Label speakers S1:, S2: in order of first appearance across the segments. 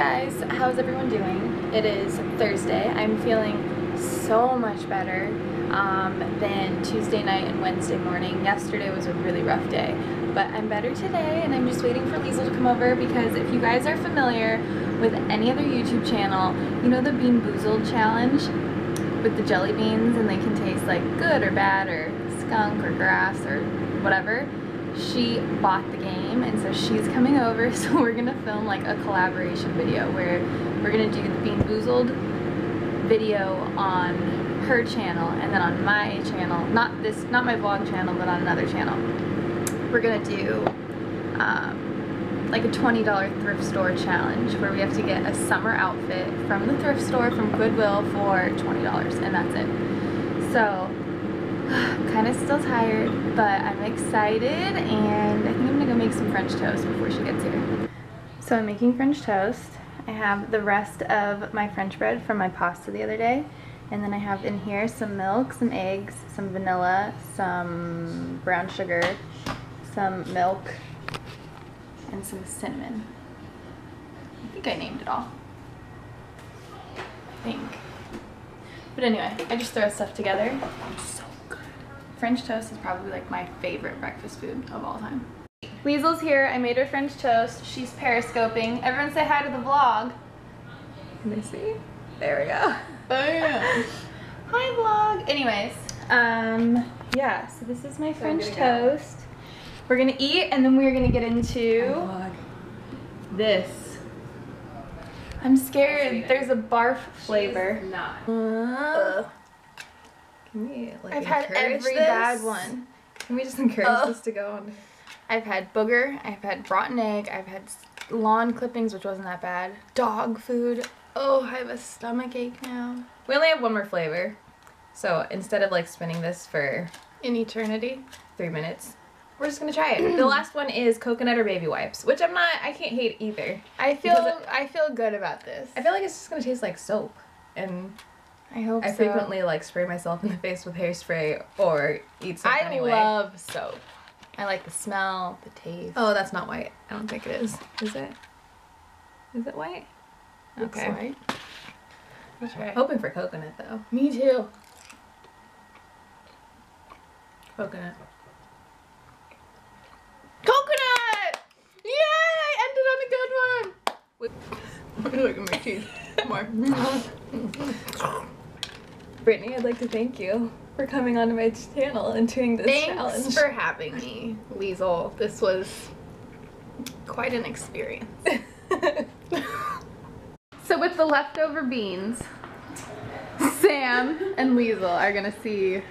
S1: guys, how's everyone doing? It is Thursday. I'm feeling so much better um, than Tuesday night and Wednesday morning. Yesterday was a really rough day, but I'm better today and I'm just waiting for Liesl to come over because if you guys are familiar with any other YouTube channel, you know the Bean Boozled challenge with the jelly beans and they can taste like good or bad or skunk or grass or whatever she bought the game and so she's coming over so we're gonna film like a collaboration video where we're gonna do the Bean Boozled video on her channel and then on my channel not this not my vlog channel but on another channel. We're gonna do um, like a $20 thrift store challenge where we have to get a summer outfit from the thrift store from Goodwill for $20 and that's it. So kind of still tired, but I'm excited and I think I'm gonna go make some French toast before she gets here. So I'm making French toast. I have the rest of my French bread from my pasta the other day. And then I have in here some milk, some eggs, some vanilla, some brown sugar, some milk, and some cinnamon. I think I named it all. I think. But anyway, I just throw stuff together. So French toast is probably like my favorite breakfast food of all time. Liesl's here. I made her French toast. She's periscoping. Everyone say hi to the vlog. Can they see? There we go. Boom. hi vlog. Anyways, um, yeah, so this is my French toast. Go. We're gonna eat and then we're gonna get into this. I'm scared. There's a barf flavor.
S2: not.
S1: Uh,
S2: can we like
S1: I've had every
S2: this?
S1: bad one.
S2: Can we just encourage oh. this to go on?
S1: I've had booger, I've had rotten egg, I've had lawn clippings, which wasn't that bad. Dog food. Oh, I have a stomach ache now.
S2: We only have one more flavor. So instead of like spinning this for
S1: an eternity,
S2: three minutes, we're just gonna try it. the last one is coconut or baby wipes, which I'm not, I can't hate either.
S1: I feel, it, I feel good about this.
S2: I feel like it's just gonna taste like soap. And
S1: I hope
S2: I
S1: so.
S2: frequently like spray myself in the face with hairspray or eat soap
S1: I
S2: anyway.
S1: love soap. I like the smell, the taste.
S2: Oh, that's not white. I don't think it is. Is it? Is it white?
S1: Looks okay. white.
S2: That's right. Hoping for coconut though.
S1: Me too.
S2: Coconut.
S1: Coconut! Yay! I ended on a good
S2: one. Look at my teeth. More. Brittany, I'd like to thank you for coming onto my channel and doing this
S1: Thanks
S2: challenge.
S1: Thanks for having me, Liesl. This was quite an experience. so with the leftover beans, Sam and Liesl are gonna see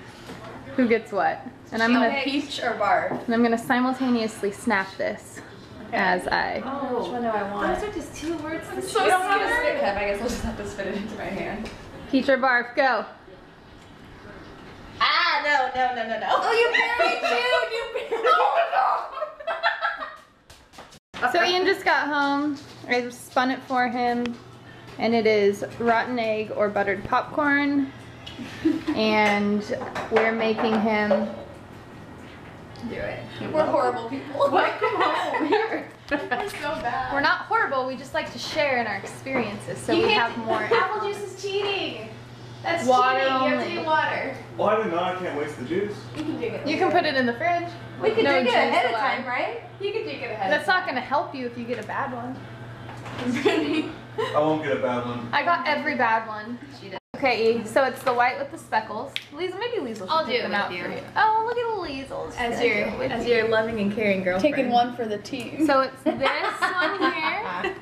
S1: who gets what. And I'm gonna
S2: peach or bar.
S1: And I'm gonna simultaneously snap this okay. as I.
S2: Oh, which one do I want?
S1: Those are just two words.
S2: I'm so we don't have a stick cup. I guess I'll just have to spit it into my hand.
S1: Peach or barf, go.
S2: Ah, no, no, no, no, no.
S1: Oh, you buried Jude. You buried. Oh no. so Ian just got home. I spun it for him, and it is rotten egg or buttered popcorn, and we're making him
S2: do it.
S1: We're horrible people.
S2: Welcome home. Here.
S1: We're so bad. We're not horrible. We just like to share in our experiences, so
S2: you
S1: we have more.
S2: Apple juice is cheating. That's
S1: water
S2: cheating.
S1: Only.
S2: You have to do water.
S3: Well, I didn't know I can't waste the juice.
S2: You can drink it.
S1: You can put it in the fridge.
S2: We can no drink it ahead of time, right? You can drink it ahead.
S1: That's not going to help you if you get a bad one.
S3: I won't get a bad one.
S1: I got every bad one.
S2: She did.
S1: Okay, so it's the white with the speckles. Lisa, maybe Liesl should
S2: I'll
S1: take
S2: do
S1: them
S2: it
S1: out
S2: with
S1: for
S2: you.
S1: you. Oh, look at Liesl's.
S2: As your as you. your loving and caring girlfriend.
S1: Taking one for the team. So it's this one here.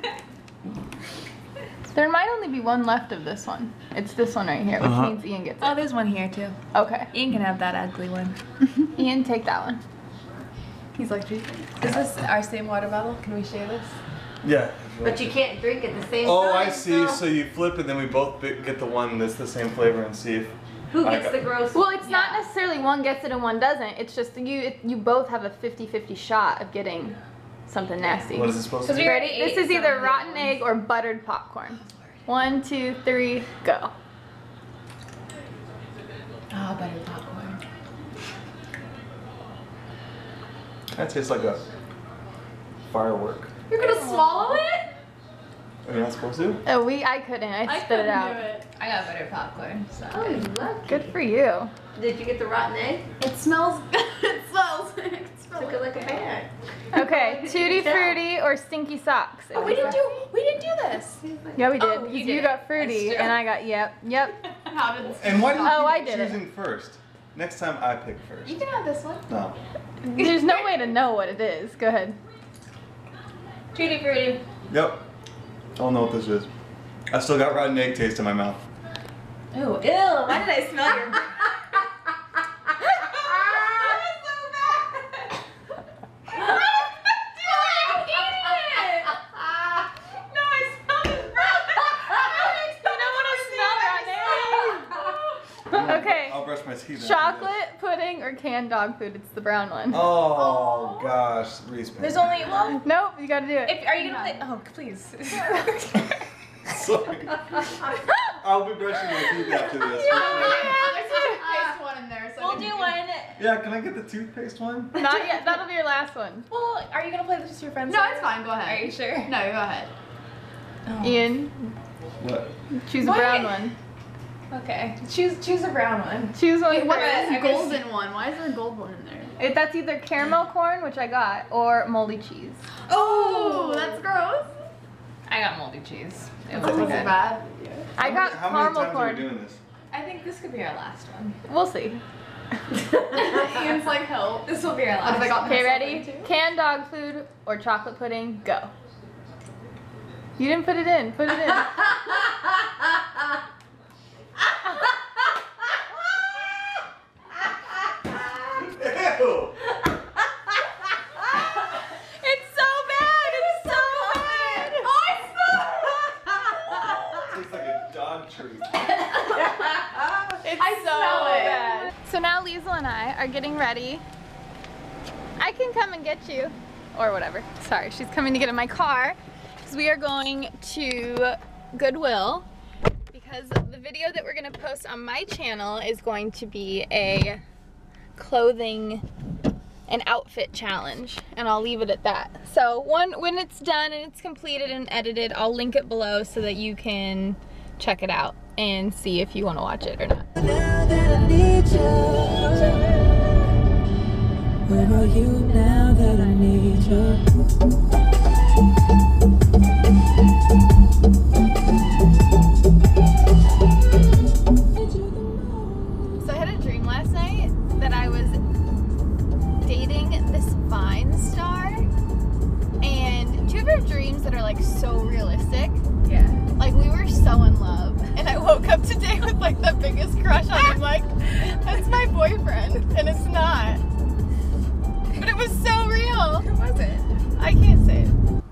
S1: There might only be one left of this one. It's this one right here, which uh -huh. means Ian gets it.
S2: Oh, there's one here too.
S1: Okay.
S2: Ian can have that ugly one.
S1: Ian, take that one.
S2: He's like, is this our same water bottle? Can we share this?
S3: Yeah.
S4: But you can't drink at the same
S3: oh,
S4: time.
S3: Oh, I see. So. so you flip and then we both get the one that's the same flavor and see if
S4: who gets the gross
S1: Well, it's yeah. not necessarily one gets it and one doesn't. It's just you it, you both have a 50-50 shot of getting something nasty.
S3: What is this supposed to be?
S1: Ready? This is either rotten ones. egg or buttered popcorn. One, two, three, go.
S2: Oh, buttered popcorn.
S3: That tastes like a firework.
S2: You're gonna swallow it?
S3: Are you not supposed to?
S1: Oh, we I couldn't. I, spit it out.
S2: I got better popcorn. So.
S4: Oh, lucky.
S1: Good for you.
S4: Did you get the rotten egg?
S5: It smells. it smells. it smells
S4: Took it like a bag.
S1: Okay, tutti frutti or stinky socks.
S2: Oh, we didn't do we didn't do this.
S1: Yeah, we oh, did.
S2: Oh, you did
S1: you got fruity and I got yep, yep.
S5: How did this?
S3: And why do oh, you
S1: Oh,
S3: keep
S1: I did it.
S3: choosing first? Next time I pick first.
S2: You can have this one.
S3: No.
S1: There's no way to know what it is. Go ahead.
S2: Tutti frutti.
S3: Yep. I don't know what this is. I still got rotten egg taste in my mouth.
S2: Ooh, ew. Why did I smell your
S1: Okay.
S3: I'll brush my teeth. after
S1: Chocolate pudding or canned dog food? It's the brown one.
S3: this. Oh gosh, Reese.
S2: There's only well.
S1: Nope, you gotta do it.
S2: If, are you gonna play? Oh, please.
S3: Sorry. I'll be brushing my teeth after this.
S5: There's a toothpaste one in there, so
S2: we'll do one.
S3: Yeah, can I get the toothpaste one?
S1: Not yet. That'll be your last one.
S2: Well, are you gonna play this with your friends?
S5: No,
S2: later?
S5: it's fine. Go ahead.
S2: Are you sure?
S5: No, go ahead. Oh.
S1: Ian,
S3: What?
S1: choose a
S2: What?
S1: brown one.
S2: Okay. Choose choose a brown one.
S1: Choose one.
S2: Wait, what
S5: What's the golden one? Why is there a gold one in there?
S1: It- That's either caramel corn, which I got, or moldy cheese.
S5: Oh, oh that's gross.
S2: I got moldy cheese. It
S5: That
S2: was
S5: wasn't
S2: good.
S5: bad.
S1: I got
S3: How many
S1: caramel
S3: times are
S1: corn.
S3: we doing this?
S2: I think this could be our last one.
S1: We'll see.
S5: Ian's like, help.
S2: This will be our
S5: What
S2: last.
S5: have I got
S1: Okay,
S5: myself
S1: ready?
S5: into?
S1: Canned dog food or chocolate pudding? Go. You didn't put it in. Put it in.
S3: Ew!
S1: It's so bad. It's so bad.
S3: Tastes like a dog treat.
S1: It's
S5: I
S1: so
S5: smell it.
S1: bad. So now Liesl and I are getting ready. I can come and get you. Or whatever. Sorry, she's coming to get in my car. Because we are going to Goodwill. Because the video that we're going to post on my channel is going to be a clothing and outfit challenge. And I'll leave it at that. So one when it's done and it's completed and edited, I'll link it below so that you can check it out and see if you want to watch it or not.
S6: Where are you now that I need you?
S1: So I had a dream last night that I was dating this Vine star. And do you ever have dreams that are like so realistic?
S2: Yeah.
S1: Like we were so in love. And I woke up today with like the biggest crush on him. Like, that's my boyfriend. And it's not. But it was so real.
S2: Who was it?
S1: I can't say it.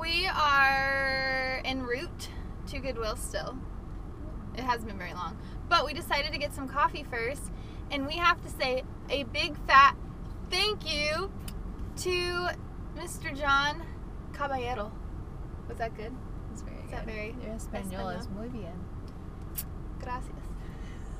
S1: We are en route to Goodwill still. It hasn't been very long. But we decided to get some coffee first. And we have to say a big fat thank you to Mr. John Caballero. Was that good?
S2: It's very
S1: Is that
S2: good.
S1: very
S2: Your español es muy bien.
S1: Gracias.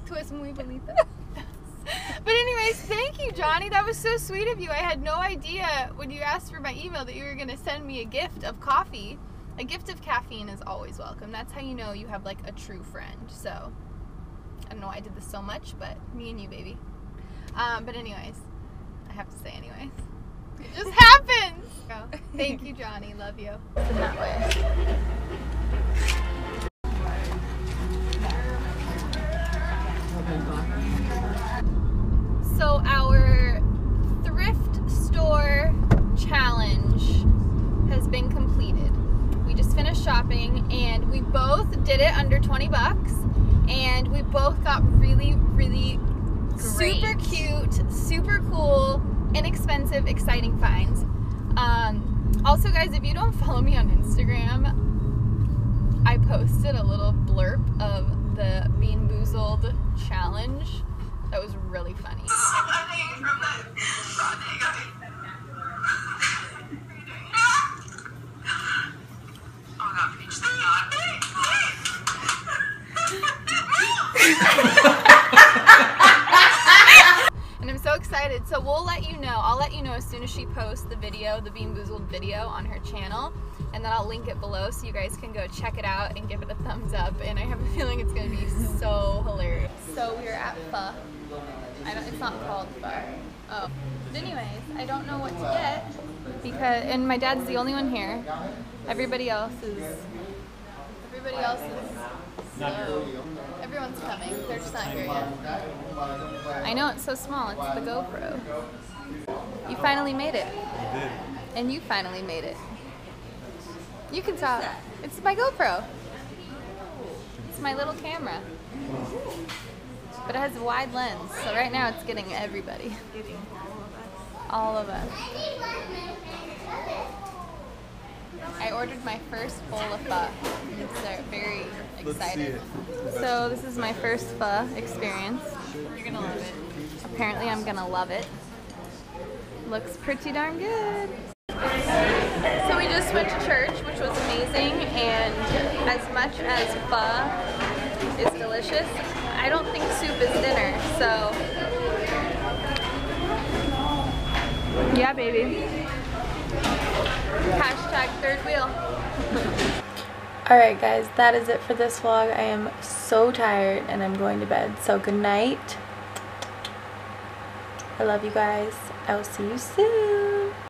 S1: Tú es muy bonita. but anyways, thank you, Johnny. That was so sweet of you. I had no idea when you asked for my email that you were going to send me a gift of coffee. A gift of caffeine is always welcome. That's how you know you have like a true friend. So, I don't know why I did this so much, but me and you, baby. Um, but anyways, I have to say anyways. It just happens. Thank you, Johnny. Love you. Finished and we both did it under 20 bucks and we both got really really super cute, super cool, inexpensive, exciting finds. Um, also guys, if you don't follow me on Instagram, I posted a little blurb of the Bean Boozled challenge. That was really funny. And I'm so excited. So we'll let you know. I'll let you know as soon as she posts the video, the Bean Boozled video on her channel. and then I'll link it below so you guys can go check it out and give it a thumbs up. And I have a feeling it's gonna be so hilarious. So we are at Pho. I don't. It's not called Pho. Oh. But anyways, I don't know what to get because and my dad's the only one here. Everybody else is. Everybody else is. So, everyone's coming. They're just not here yet. I know it's so small. It's the GoPro. You finally made it.
S3: I did.
S1: And you finally made it. You can talk. It's my GoPro. It's my little camera. But it has a wide lens, so right now it's getting everybody. All of us. I ordered my first bowl of pho. So uh, very
S3: Let's
S1: excited. So this is my first pho experience. You're gonna love it. Apparently I'm gonna love it. Looks pretty darn good. So we just went to church, which was amazing, and as much as pho is delicious, I don't think soup is dinner, so. Yeah, baby. Hashtag third wheel. Alright guys, that is it for this vlog. I am so tired and I'm going to bed. So good night. I love you guys. I will see you soon.